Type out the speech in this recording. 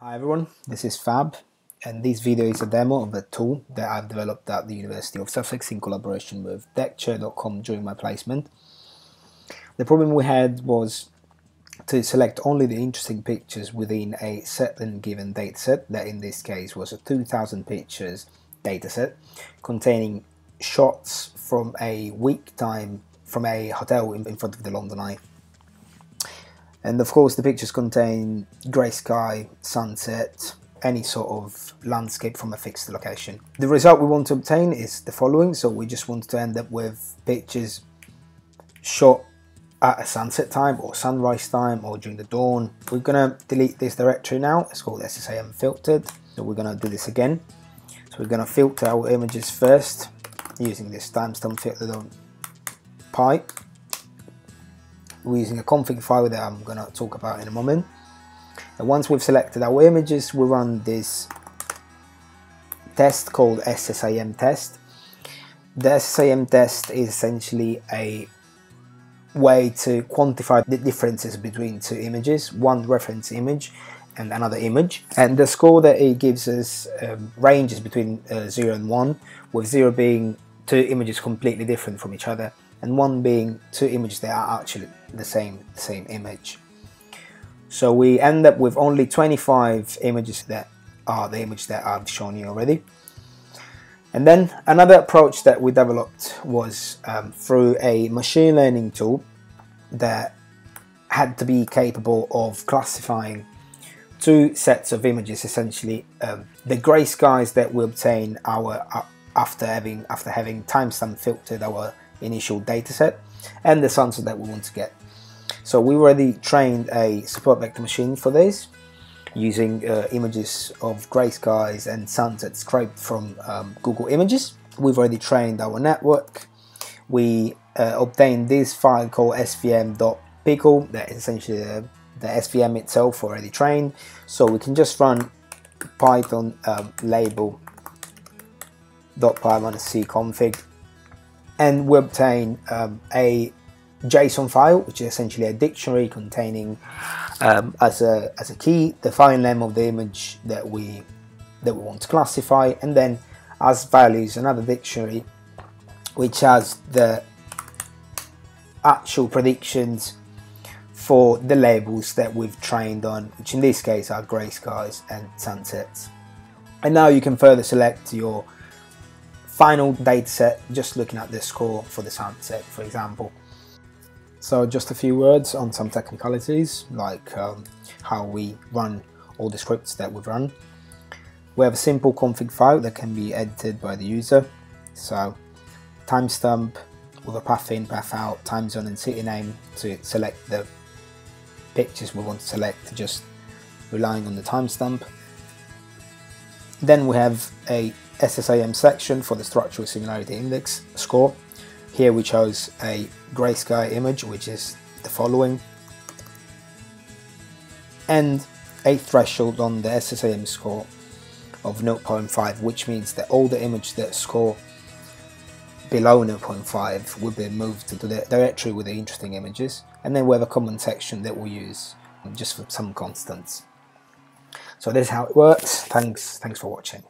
Hi everyone, this is Fab and this video is a demo of a tool that I've developed at the University of Sussex in collaboration with deckchair.com during my placement. The problem we had was to select only the interesting pictures within a certain given dataset, that in this case was a 2000 pictures dataset containing shots from a week time from a hotel in, in front of the London Eye and of course the pictures contain grey sky, sunset, any sort of landscape from a fixed location. The result we want to obtain is the following, so we just want to end up with pictures shot at a sunset time or sunrise time or during the dawn. We're gonna delete this directory now, it's called SSIM unfiltered. so we're gonna do this again. So we're gonna filter our images first using this timestamp filter on pipe we're using a config file that I'm going to talk about in a moment. And once we've selected our images, we run this test called SSIM test. The SSIM test is essentially a way to quantify the differences between two images, one reference image and another image. And the score that it gives us um, ranges between uh, 0 and 1, with 0 being two images completely different from each other and one being two images that are actually the same same image. So we end up with only 25 images that are the image that I've shown you already. And then another approach that we developed was um, through a machine learning tool that had to be capable of classifying two sets of images essentially um, the grey skies that we obtain our uh, after having after having timestamp filtered our initial dataset and the sunset that we want to get. So we already trained a support vector machine for this using uh, images of grey skies and sunsets scraped from um, Google Images. We've already trained our network. We uh, obtained this file called svm.pickle that is essentially the, the SVM itself already trained. So we can just run python um, label .py-c config and we obtain um, a JSON file, which is essentially a dictionary containing um, as a as a key the file name of the image that we that we want to classify, and then as values another dictionary which has the actual predictions for the labels that we've trained on, which in this case are grey skies and sunsets. And now you can further select your final data set, just looking at the score for this sunset, for example. So just a few words on some technicalities, like um, how we run all the scripts that we've run. We have a simple config file that can be edited by the user. So timestamp with a path in, path out, time zone and city name to select the pictures we want to select, just relying on the timestamp. Then we have a SSIM section for the structural similarity index score. Here we chose a grey sky image, which is the following, and a threshold on the SSIM score of 0.5, which means that all the images that score below 0.5 will be moved to the directory with the interesting images, and then we have a common section that we'll use just for some constants. So this is how it works. Thanks, thanks for watching.